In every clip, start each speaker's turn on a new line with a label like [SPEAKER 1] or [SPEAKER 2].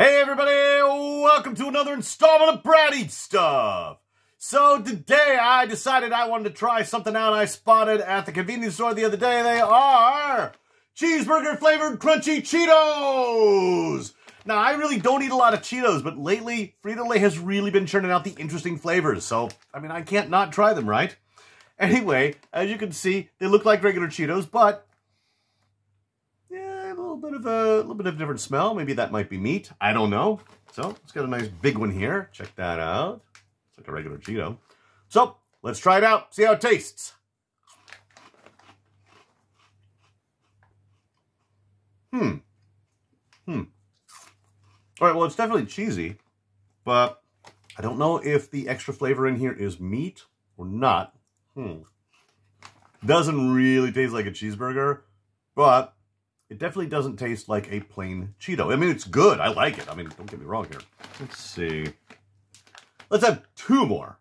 [SPEAKER 1] Hey everybody, welcome to another installment of Brad Stuff. So today I decided I wanted to try something out I spotted at the convenience store the other day. They are cheeseburger flavored crunchy Cheetos. Now I really don't eat a lot of Cheetos, but lately Frito-Lay has really been churning out the interesting flavors. So, I mean, I can't not try them, right? Anyway, as you can see, they look like regular Cheetos, but bit of a, little bit of a different smell. Maybe that might be meat. I don't know. So it's got a nice big one here. Check that out. It's like a regular Cheeto. So let's try it out. See how it tastes. Hmm. Hmm. All right, well, it's definitely cheesy, but I don't know if the extra flavor in here is meat or not. Hmm. Doesn't really taste like a cheeseburger, but it definitely doesn't taste like a plain Cheeto. I mean, it's good. I like it. I mean, don't get me wrong here. Let's see. Let's have two more.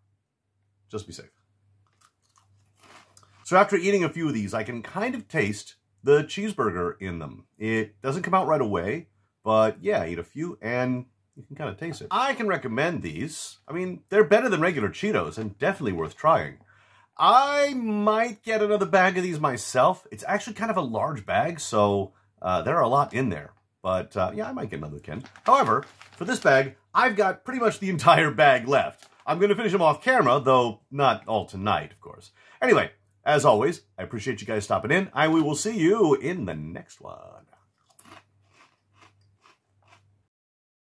[SPEAKER 1] Just be safe. So after eating a few of these, I can kind of taste the cheeseburger in them. It doesn't come out right away, but yeah, eat a few and you can kind of taste it. I can recommend these. I mean, they're better than regular Cheetos and definitely worth trying. I might get another bag of these myself. It's actually kind of a large bag, so uh, there are a lot in there. But uh, yeah, I might get another can. However, for this bag, I've got pretty much the entire bag left. I'm going to finish them off camera, though not all tonight, of course. Anyway, as always, I appreciate you guys stopping in. and we will see you in the next one.